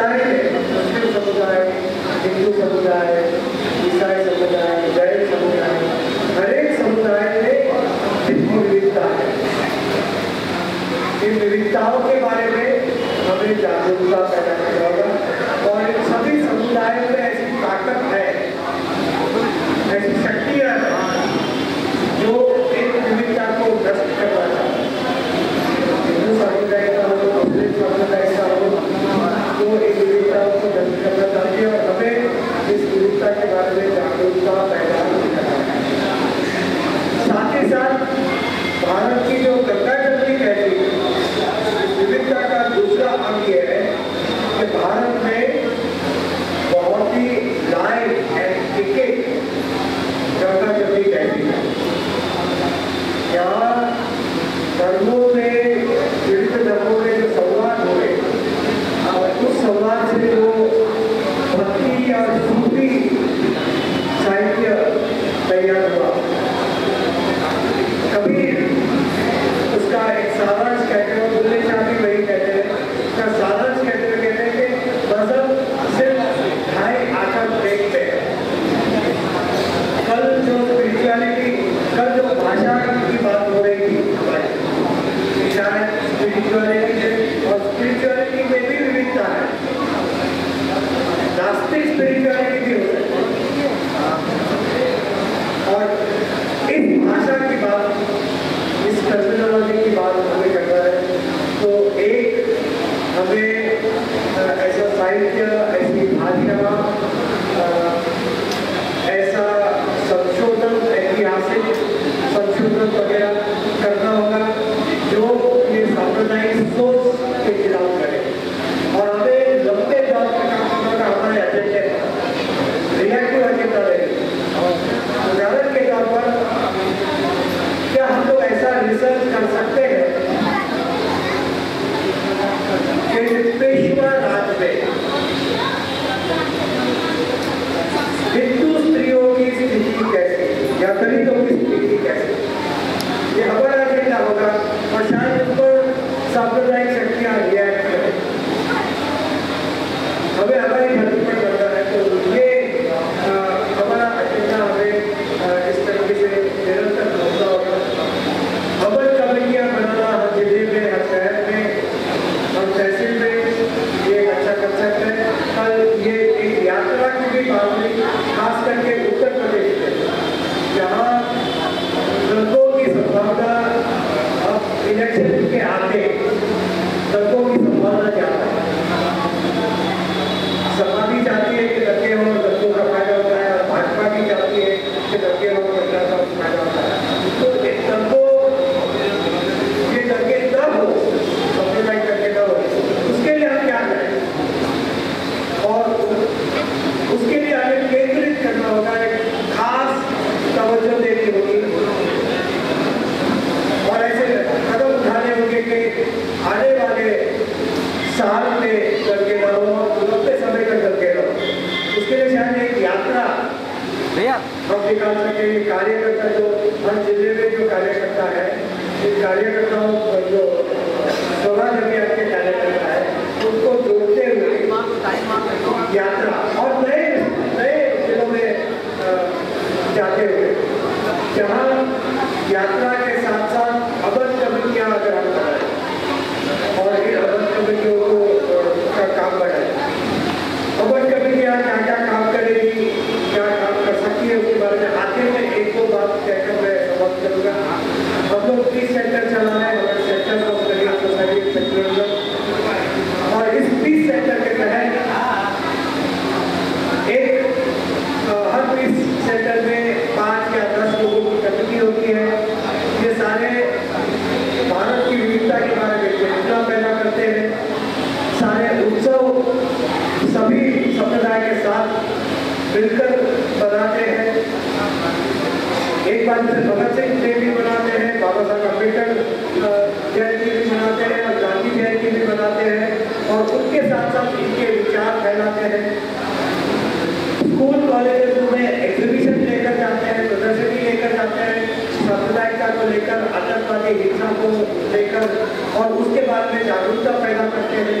मुस्लिम समुदाय, हिंदू समुदाय ईसाई समुदाय जैन समुदाय हर समुदाय में विविधता है। इन विविधताओं के बारे में हमें जागरूकता पैदा আমি स्पिरिचुअलिटी में भी विविधता है नास्तिक स्पिरिचुअलिटी सांप्रदायिक शक्तियाँ रिएक्ट करें हमें हमारी धरती पर करना है तो ये हमारा एजेंडा हमें इस तरीके से निरंतर होता होगा अमल कमेटियाँ बनाना हर ज़िले में हर शहर में हर तहसील में ये एक अच्छा कंसेप्ट है कल ये एक यात्रा की भी मामले खास करके उत्तर प्रदेश में जहाँ रंगों की संभावना अब इलेक्शन कार्यकर्ताओं मिलकर बनाते हैं। एक बार से भगत सिंह जय भी बनाते हैं, बाबा साहब अंबेडकर जयंती भी मनाते हैं और गांधी जयंती भी मनाते हैं और उनके साथ साथ इनके विचार फैलाते हैं। स्कूल कॉलेज में एग्जीबिशन लेकर जाते हैं, प्रदर्शनी लेकर जाते हैं सांप्रदायिकता को लेकर, आतंकवादी हिंसा को लेकर और उसके बाद में जागरूकता पैदा करते हैं।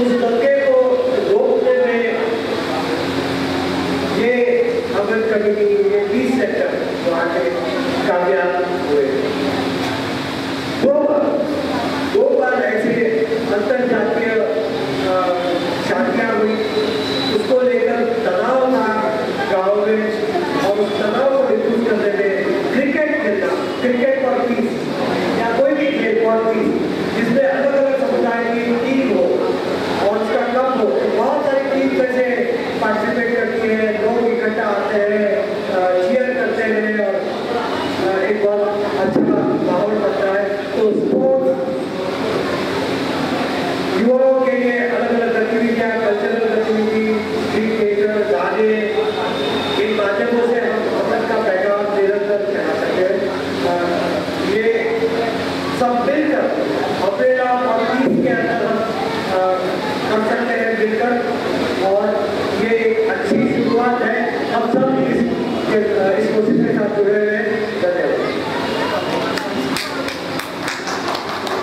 उस दंगे